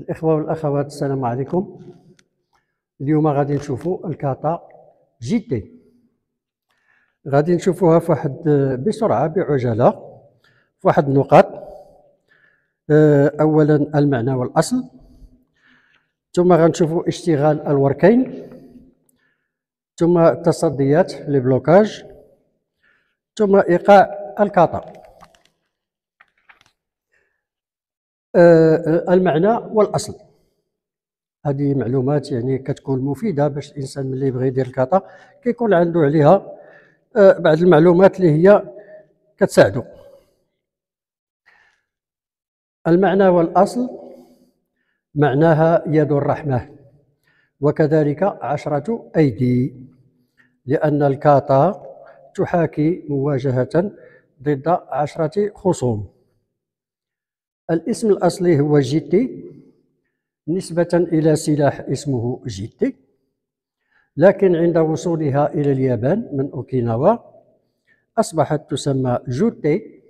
الإخوة والأخوات السلام عليكم. اليوم غادي نشوفوا الكاتا جي تي غادي نشوفوها في واحد بسرعة بعجلة في واحد النقاط. آه، أولا المعنى والأصل. ثم غنشوفوا اشتغال الوركين. ثم التصديات ل blocage. ثم إيقاع الكاتا. المعنى والأصل. هذه معلومات يعني كتكون مفيدة باش الإنسان ملي يبغي يدير الكاتا كيكون عنده عليها آه، بعض المعلومات اللي هي كتساعدو المعنى والأصل معناها يد الرحمة وكذلك عشرة أيدي لأن الكاتا تحاكي مواجهة ضد عشرة خصوم. الاسم الأصلي هو جيتي نسبة إلى سلاح اسمه جيتي لكن عند وصولها إلى اليابان من أوكيناوا أصبحت تسمى جوتي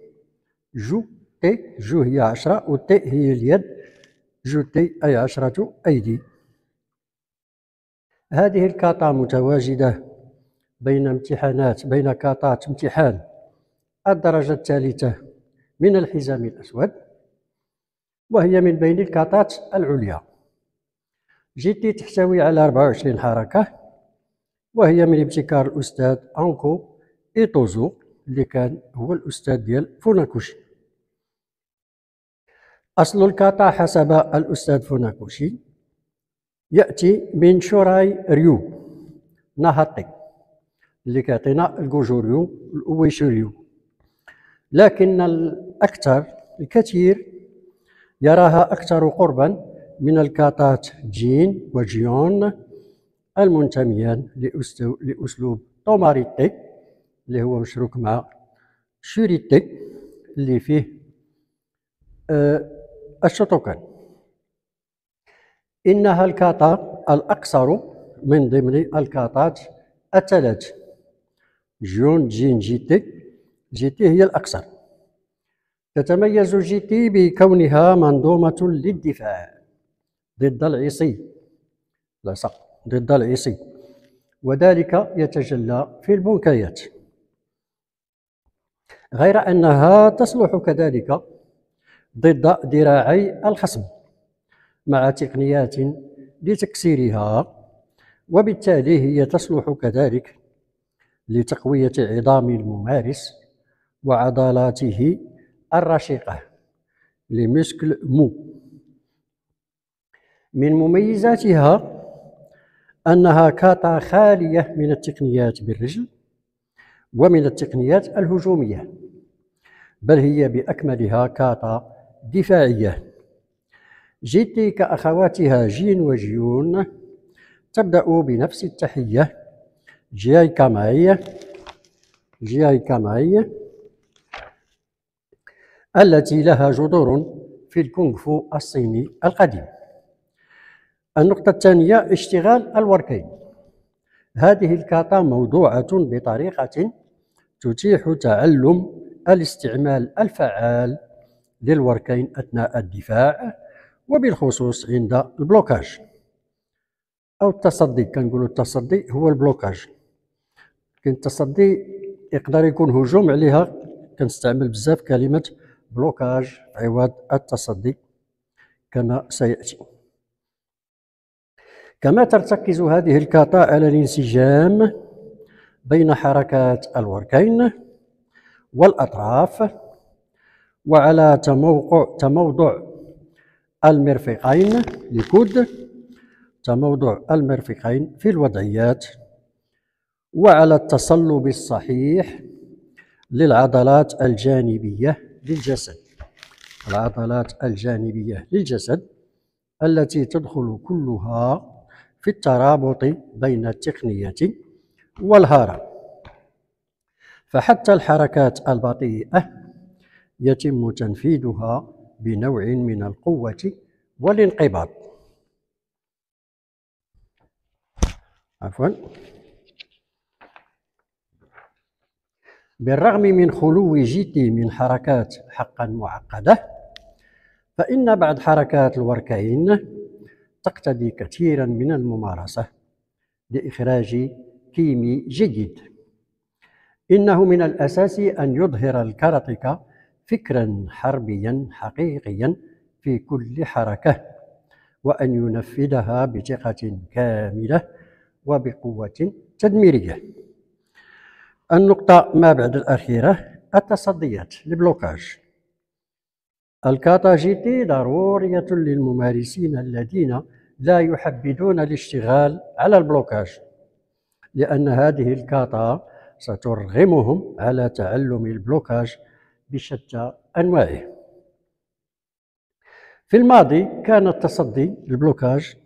جو تي جو هي عشرة وتي هي اليد جوتي أي عشرة أيدي. هذه الكاتا متواجدة بين امتحانات بين كاطات امتحان الدرجة الثالثة من الحزام الأسود. وهي من بين الكاطات العليا. جيتي تحتوي على 24 حركة وهي من ابتكار الأستاذ أنكو إيتوزو اللي كان هو الأستاذ ديال فوناكوشي. أصل الكاتا حسب الأستاذ فوناكوشي يأتي من شوراي ريو نهاتي اللي كيعطينا الجوجوريو الأويشوريو لكن الأكثر الكثير يراها أكثر قربا من الكاتات جين وجيون المنتميان لأسلوب توماريتي اللي هو مشروك مع شوريتي اللي فيه آه الشوطوكان إنها الكاتا الأقصر من ضمن الكاتات الثلاث. جون جين جيتي جيتي هي الأقصر تتميز جي تي بكونها منظومة للدفاع. ضد العصي لصق ضد العصي وذلك يتجلى في البنكيات غير أنها تصلح كذلك ضد ذراعي الخصم مع تقنيات لتكسيرها وبالتالي هي تصلح كذلك لتقوية عظام الممارس وعضلاته الرشيقة. لمسكل مو. من مميزاتها أنها كاتا خالية من التقنيات بالرجل ومن التقنيات الهجومية بل هي بأكملها كاتا دفاعية. جيتي كأخواتها جين وجيون تبدأ بنفس التحية جياي كاماي جياي كاماي. التي لها جذور في الكونغ فو الصيني القديم. النقطة الثانية اشتغال الوركين. هذه الكاتا موضوعة بطريقة تتيح تعلم الاستعمال الفعال للوركين أثناء الدفاع وبالخصوص عند ال blocage. أو التصدي كنقولوا التصدي هو ال blocage. لكن التصدي يقدر يكون هجوم عليها. كنستعمل بزاف كلمة blocage عوض التصدي كما سيأتي. كما ترتكز هذه الكاتا على الانسجام بين حركات الوركين والأطراف وعلى تموقع تموضع المرفقين لكود تموضع المرفقين في الوضعيات وعلى التصلب الصحيح للعضلات الجانبية للجسد. العضلات الجانبية للجسد التي تدخل كلها في الترابط بين التقنية والهرم فحتى الحركات البطيئة يتم تنفيذها بنوع من القوة والانقباض. عفوا. بالرغم من خلو جيتي من حركات حقا معقدة فإن بعض حركات الوركين تقتضي كثيرا من الممارسة لإخراج كيمي جيد. إنه من الأساس أن يظهر الكاراتيكا فكرا حربيا حقيقيا في كل حركة وأن ينفذها بثقة كاملة وبقوة تدميرية. النقطة ما بعد الأخيرة التصديات ال blocage الكاتا جي تي ضرورية للممارسين الذين لا يحبذون الاشتغال على ال blocage لأن هذه الكاتا سترغمهم على تعلم ال blocage بشتى أنواعه. في الماضي كان التصدي لل blocage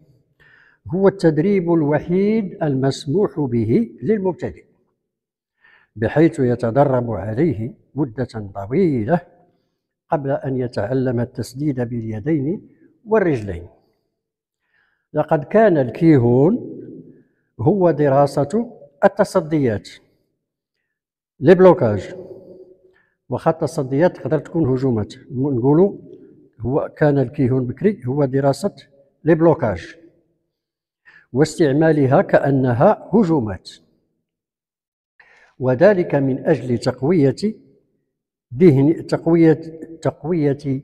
هو التدريب الوحيد المسموح به للمبتدئ. بحيث يتدرب عليه مدة طويلة قبل أن يتعلم التسديد باليدين والرجلين. لقد كان الكيهون هو دراسة التصديات لبلوكاج واخا التصديات تقدر تكون هجومات. نقولوا هو كان الكيهون بكري هو دراسة لبلوكاج واستعمالها كأنها هجومات. وذلك من أجل تقوية دهن تقوية تقوية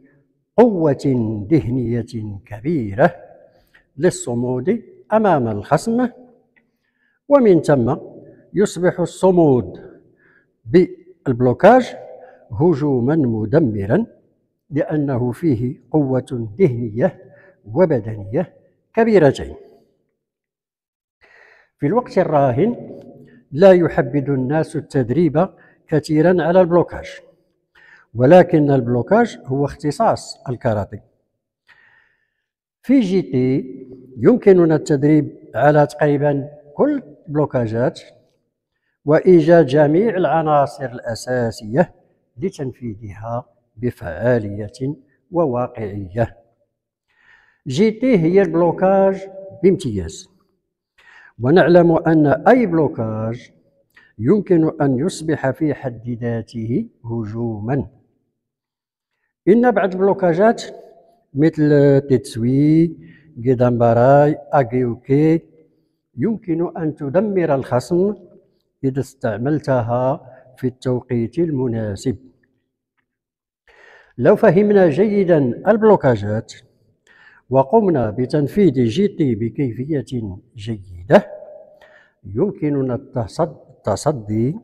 قوة ذهنية كبيرة للصمود أمام الخصم. ومن ثم يصبح الصمود بالبلوكاج هجوما مدمرا لأنه فيه قوة ذهنية وبدنية كبيرتين. في الوقت الراهن لا يحبذ الناس التدريب كثيرا على ال blocage. ولكن ال blocage هو اختصاص الكاراتيه. في جي تي يمكننا التدريب على تقريبا كل بلوكاجات وإيجاد جميع العناصر الأساسية لتنفيذها بفعالية وواقعية. جي تي هي ال blocage بامتياز. ونعلم أن أي blocage يمكن أن يصبح في حد ذاته هجوما. إن بعض البلوكاجات مثل تتسوي جيدان باراي أجيوكي يمكن أن تدمر الخصم إذا استعملتها في التوقيت المناسب. لو فهمنا جيدا البلوكاجات وقمنا بتنفيذ جي تي بكيفية جيدة. يمكننا التصدي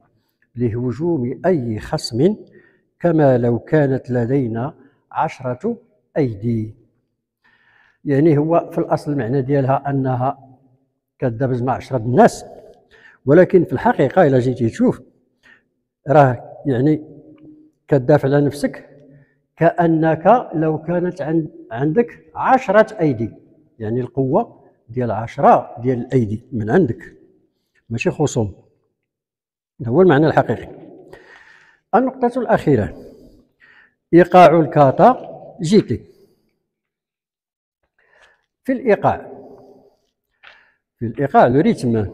لهجوم أي خصم كما لو كانت لدينا عشرة أيدي. يعني هو في الأصل المعنى ديالها أنها كدابز مع عشرة الناس ولكن في الحقيقة إلا جيتي تشوف راه يعني كدافع على نفسك كأنك لو كانت عند عندك عشرة أيدي. يعني القوة ديال عشرة ديال الأيدي من عندك. ماشي خصوم. هذا هو المعنى الحقيقي. النقطة الأخيرة. إيقاع الكاتا جيتي. في الإيقاع. في الإيقاع الريتم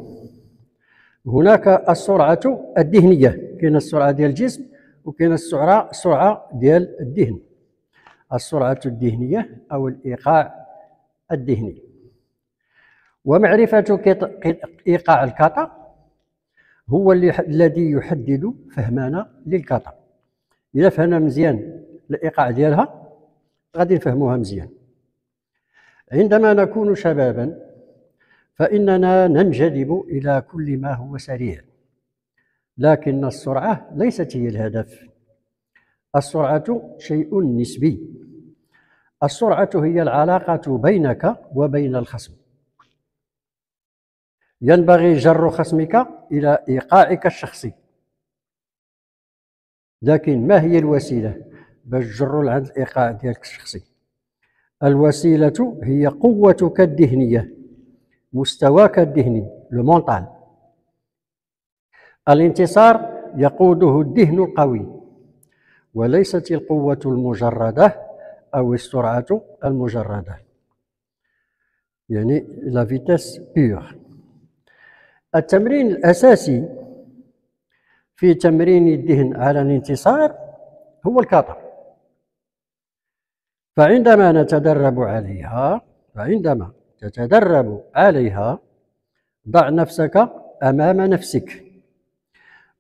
هناك السرعة الذهنية. كاين السرعة ديال الجسم وكاين السرعة السرعة ديال الذهن السرعة الذهنية أو الإيقاع الذهني ومعرفة إيقاع الكاتا هو اللي الذي يحدد فهمنا للكاتا إذا فهمنا مزيان الإيقاع ديالها غادي نفهموها مزيان. عندما نكون شبابا فإننا ننجذب إلى كل ما هو سريع. لكن السرعة ليست هي الهدف. السرعة شيء نسبي. السرعة هي العلاقة بينك وبين الخصم. ينبغي جر خصمك إلى إيقاعك الشخصي. لكن ما هي الوسيلة؟ باش تجر عند الإيقاع ديالك الشخصي. الوسيلة هي قوتك الذهنية مستواك الذهني لو مونطال الانتصار يقوده الذهن القوي. وليست القوة المجردة أو السرعة المجردة. يعني لا فيتاس بيور التمرين الأساسي في تمرين الذهن على الانتصار هو الكاتا. فعندما نتدرب عليها فعندما تتدرب عليها ضع نفسك أمام نفسك.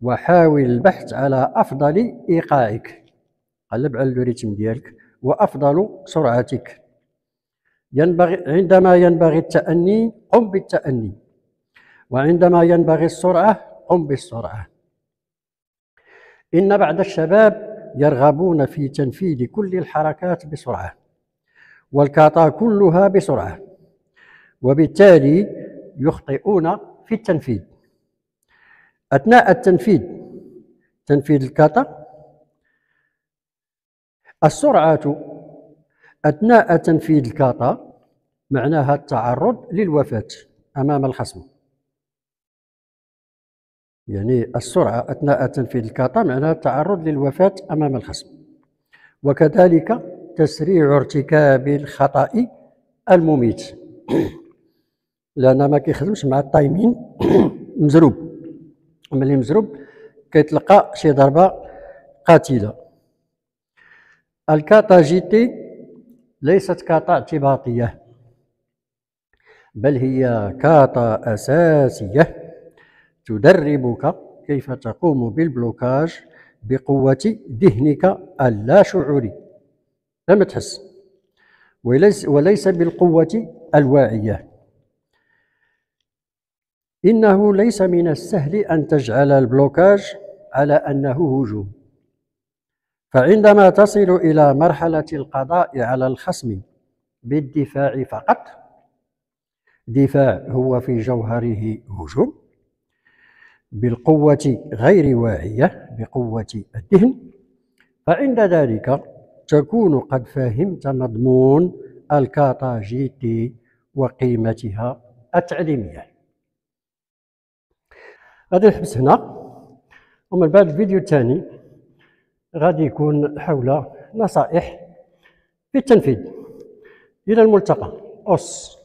وحاول البحث على أفضل إيقاعك. قلب على الريتم ديالك وأفضل سرعتك ينبغي عندما ينبغي التأني قم بالتأني. وعندما ينبغي السرعة قم بالسرعة. إن بعض الشباب يرغبون في تنفيذ كل الحركات بسرعة والكاتا كلها بسرعة وبالتالي يخطئون في التنفيذ. أثناء التنفيذ تنفيذ الكاتا. السرعة أثناء تنفيذ الكاتا معناها التعرض للوفاة أمام الخصم. يعني السرعة أثناء تنفيذ الكاتا معناها التعرض للوفاة أمام الخصم. وكذلك تسريع ارتكاب الخطأ المميت. لأن ما كيخدمش مع التايمين. مزروب. ملي مزروب كيتلقى شي ضربة قاتلة. الكاتا جيتي ليست كاتا اعتباطية بل هي كاتا أساسية. تدربك كيف تقوم بال blocage بقوة ذهنك اللاشعوري. لم تحس وليس, وليس بالقوة الواعية. إنه ليس من السهل أن تجعل البلوكاج على أنه هجوم. فعندما تصل إلى مرحلة القضاء على الخصم بالدفاع فقط دفاع هو في جوهره هجوم بالقوة غير واعية بقوة الذهن فعند ذلك تكون قد فهمت مضمون الكاتا جي تي وقيمتها التعليمية. غادي نحبس هنا. ومن بعد الفيديو الثاني غادي يكون حول نصائح في التنفيذ. إلى الملتقى. أوس.